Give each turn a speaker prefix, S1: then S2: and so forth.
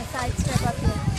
S1: I'm sorry.